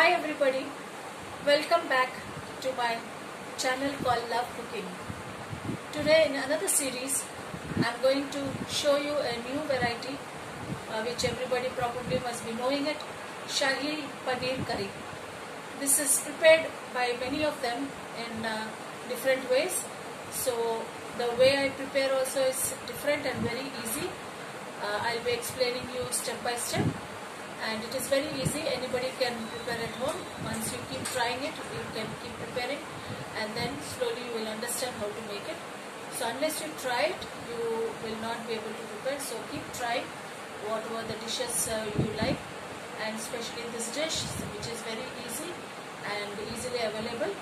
Hi everybody, welcome back to my channel called Love Cooking. Today in another series, I'm going to show you a new variety uh, which everybody probably must be knowing it, Shahi Paneer Curry. This is prepared by many of them in uh, different ways. So the way I prepare also is different and very easy. Uh, I'll be explaining you step by step and it is very easy. Anybody can prepare at home. Once you keep trying it you can keep preparing. And then slowly you will understand how to make it. So unless you try it you will not be able to prepare. So keep trying whatever the dishes uh, you like. And especially this dish which is very easy and easily available.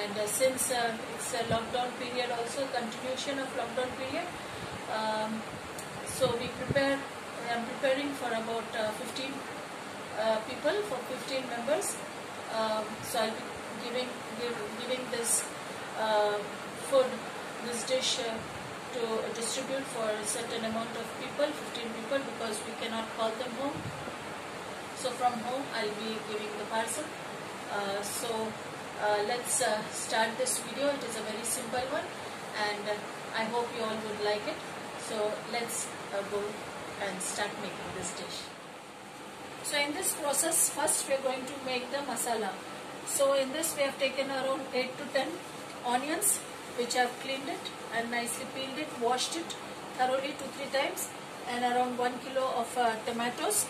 And uh, since uh, it's a lockdown period also continuation of lockdown period um, so we prepare I am preparing for about uh, 15 uh, people, for 15 members. Um, so I'll be giving give, giving this uh, food, this dish uh, to distribute for a certain amount of people, 15 people, because we cannot call them home. So from home I'll be giving the parcel. Uh, so uh, let's start this video. It is a very simple one, and I hope you all would like it. So let's go and start making this dish. So in this process first we are going to make the masala. So in this we have taken around 8 to 10 onions which I have cleaned it and nicely peeled it, washed it thoroughly 2-3 times and around 1 kilo of uh, tomatoes,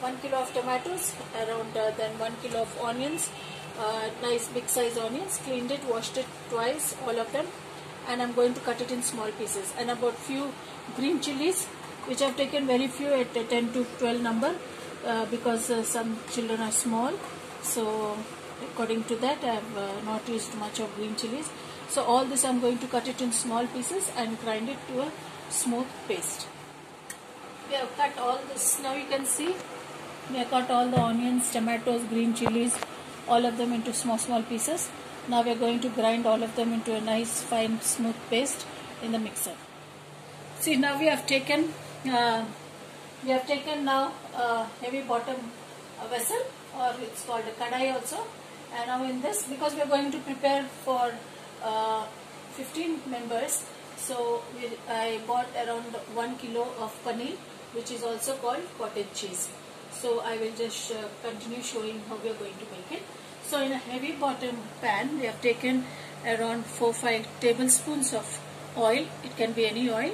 1 kilo of tomatoes, around uh, then 1 kilo of onions, uh, nice big size onions, cleaned it, washed it twice, all of them and I'm going to cut it in small pieces and about few green chilies which I have taken very few at 10 to 12 number uh, because uh, some children are small. So according to that I have uh, not used much of green chilies. So all this I am going to cut it in small pieces and grind it to a smooth paste. We have cut all this. Now you can see we have cut all the onions tomatoes green chilies all of them into small small pieces. Now we are going to grind all of them into a nice fine smooth paste in the mixer. See now we have taken uh, we have taken now a heavy bottom vessel or it's called a kadai also. And now in this because we are going to prepare for uh, 15 members so we, I bought around 1 kilo of paneer which is also called cottage cheese. So I will just uh, continue showing how we are going to make it. So in a heavy bottom pan we have taken around 4-5 tablespoons of oil. It can be any oil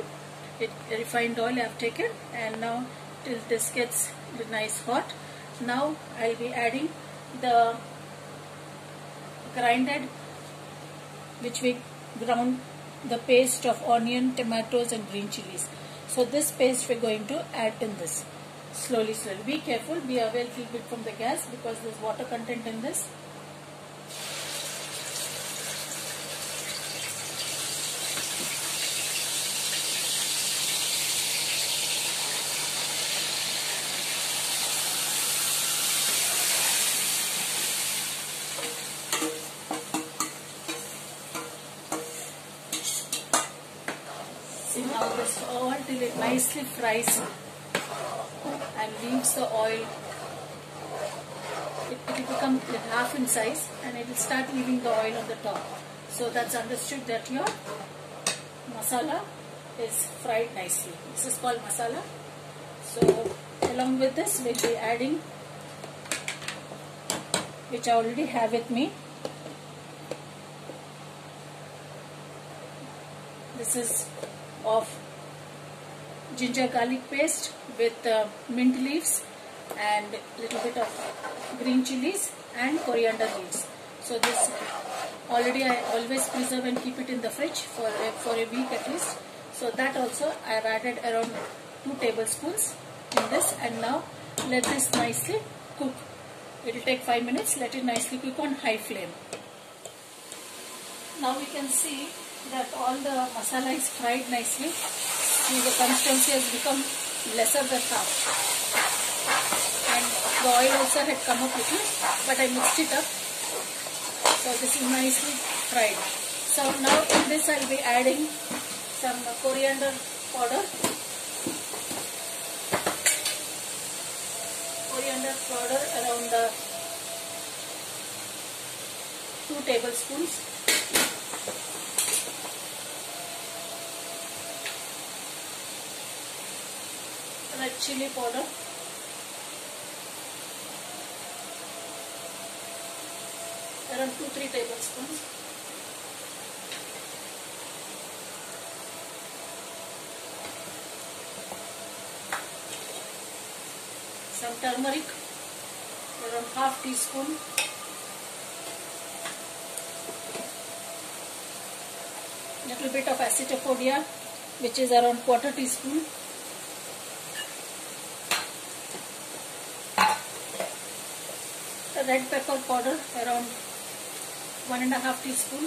refined oil I have taken and now till this gets nice hot now I will be adding the grinded which we ground the paste of onion, tomatoes and green chilies. So this paste we are going to add in this slowly slowly. Be careful, be away a little bit from the gas because there is water content in this. See now this it nicely fries and leaves the oil. It, it will become half in size and it will start leaving the oil on the top. So that's understood that your masala is fried nicely. This is called masala. So along with this we'll be adding which I already have with me. This is of ginger garlic paste with uh, mint leaves and little bit of green chilies and coriander leaves. So this already I always preserve and keep it in the fridge for a, for a week at least. So that also I have added around 2 tablespoons in this and now let this nicely cook. It will take 5 minutes. Let it nicely cook on high flame. Now we can see that all the masala is fried nicely. See the consistency has become lesser than half. And the oil also had come up little, but I mixed it up. So this is nicely fried. So now in this I will be adding some coriander powder. Coriander powder around uh, 2 tablespoons chili powder around 2-3 tablespoons some turmeric around half teaspoon little bit of acetophobia which is around quarter teaspoon red pepper powder around one and a half teaspoon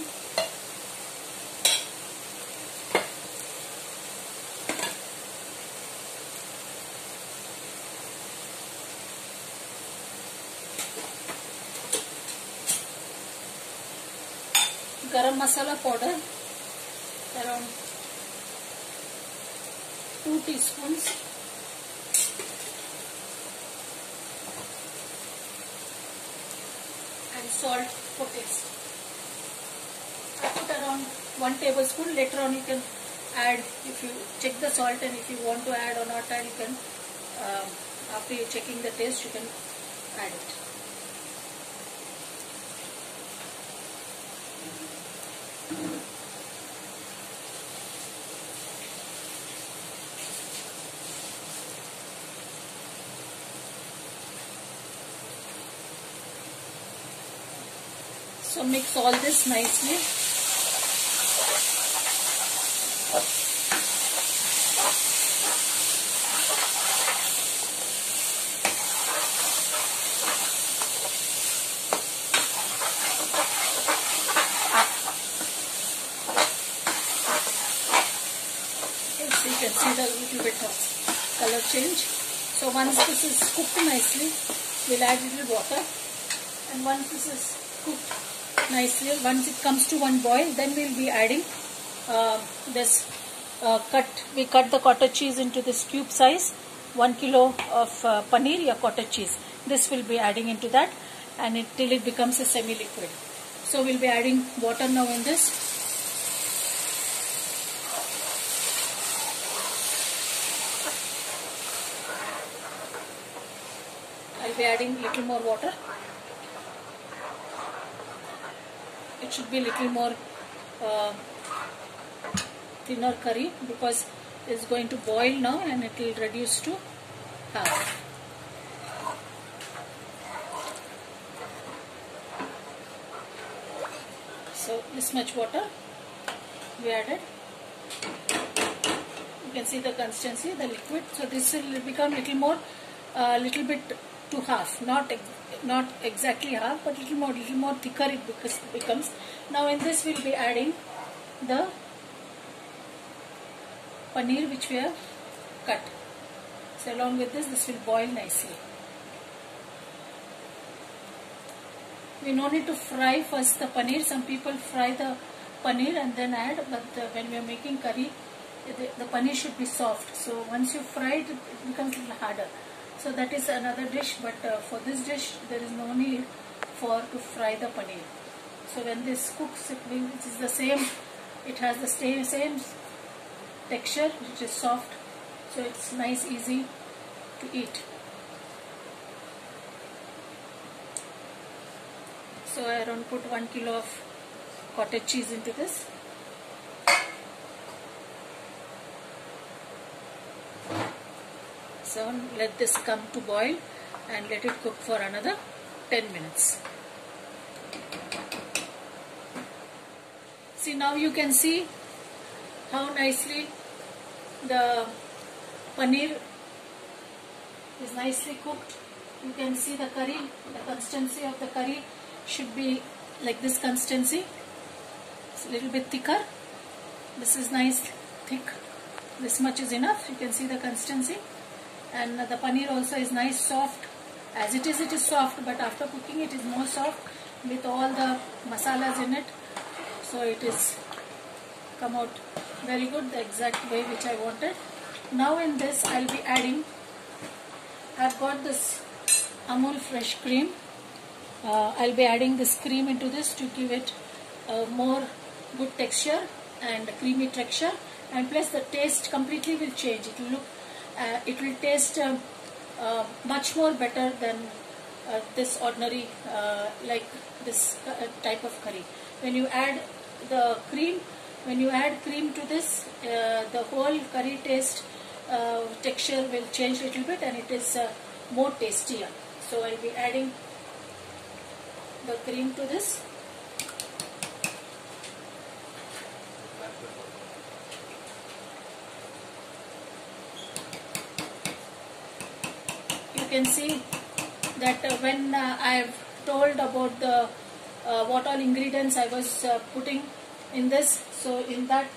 garam masala powder around 2 teaspoons salt for taste. I put around 1 tablespoon. Later on you can add if you check the salt and if you want to add or not add you can um, after you checking the taste you can add it. So mix all this nicely. Can see the little bit of color change. So once this is cooked nicely, we'll add little water. And once this is cooked nicely, once it comes to one boil, then we'll be adding uh, this uh, cut. We cut the cottage cheese into this cube size. One kilo of uh, paneer or cottage cheese. This will be adding into that and it, till it becomes a semi-liquid. So we'll be adding water now in this. I'll be adding little more water. It should be little more uh, thinner curry because it's going to boil now and it will reduce to half. So this much water we added. You can see the consistency, the liquid. So this will become little more, a uh, little bit to half, not not exactly half, but little more, little more thicker it becomes. Now in this we'll be adding the paneer which we have cut. So along with this, this will boil nicely. We no need to fry first the paneer. Some people fry the paneer and then add, but when we are making curry, the, the paneer should be soft. So once you fry it, it becomes a little harder. So that is another dish, but uh, for this dish, there is no need for to fry the paneer. So when this cooks, it, will, it is the same, it has the same, same texture, which is soft. So it's nice, easy to eat. So I around put one kilo of cottage cheese into this. So let this come to boil and let it cook for another 10 minutes. See now you can see how nicely the paneer is nicely cooked. You can see the curry, the consistency of the curry should be like this consistency. It's a little bit thicker. This is nice, thick. This much is enough. You can see the consistency. And the paneer also is nice, soft. As it is, it is soft, but after cooking it is more soft with all the masalas in it. So it is come out very good, the exact way which I wanted. Now in this I'll be adding, I've got this Amul fresh cream uh, I'll be adding this cream into this to give it uh, more good texture and creamy texture and plus the taste completely will change it will look it will taste uh, uh, much more better than uh, this ordinary uh, like this uh, type of curry. When you add the cream when you add cream to this uh, the whole curry taste uh, texture will change a little bit and it is uh, more tastier. So I'll be adding the cream to this can see that uh, when uh, I've told about the uh, what all ingredients I was putting in this. So in that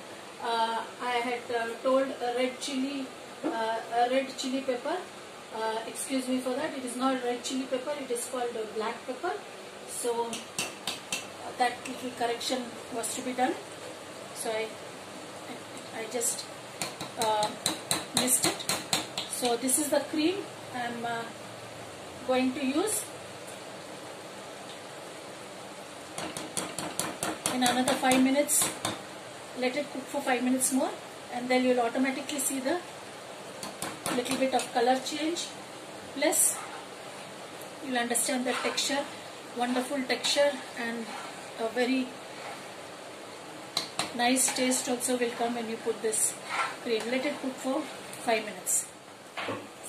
I had told a red chili red chili pepper. Excuse me for that. It is not red chili pepper. It is called black pepper. So that little correction was to be done. So I I, I just uh, missed it. So this is the cream I'm uh, going to use in another 5 minutes. Let it cook for 5 minutes more and then you'll automatically see the little bit of color change. Plus you'll understand the texture wonderful texture and a very nice taste also will come when you put this cream. Let it cook for 5 minutes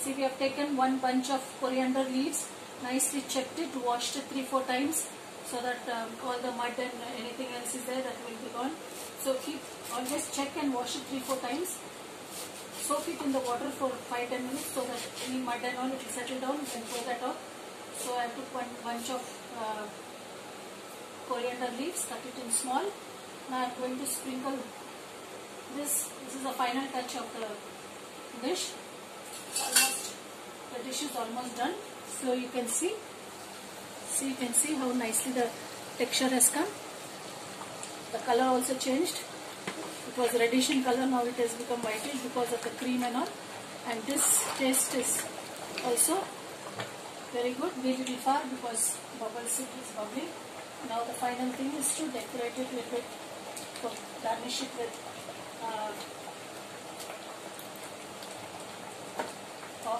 see we have taken one bunch of coriander leaves nicely checked it washed it 3-4 times so that um, all the mud and anything else is there that will be gone. So keep always check and wash it 3-4 times. Soak it in the water for 5-10 minutes so that any mud and all it will settle down and throw that off so I took one bunch of uh, coriander leaves cut it in small. Now I'm going to sprinkle this this is the final touch of the dish almost the dish is almost done. So you can see. See you can see how nicely the texture has come. The color also changed. It was reddish in color now it has become whitish because of the cream and all. And this taste is also very good. Very little far because bubbles is bubbling now the final thing is to decorate it with it garnish it with uh,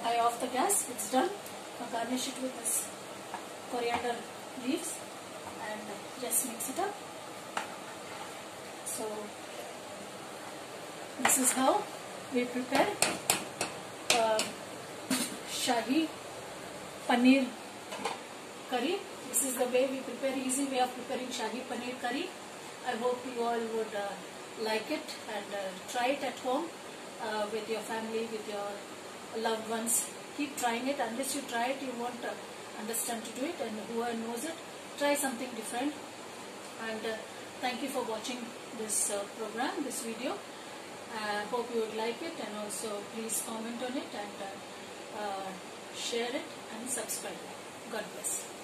I off the gas, it's done. Now garnish it with this coriander leaves and just mix it up. So this is how we prepare uh, Shahi Paneer curry. This is the way we prepare, easy way of preparing Shahi Paneer curry. I hope you all would uh, like it and uh, try it at home uh, with your family, with your loved ones. Keep trying it. Unless you try it, you won't uh, understand to do it. And whoever knows it, try something different. And uh, thank you for watching this uh, program, this video. I hope you would like it and also please comment on it and uh, uh, share it and subscribe. God bless.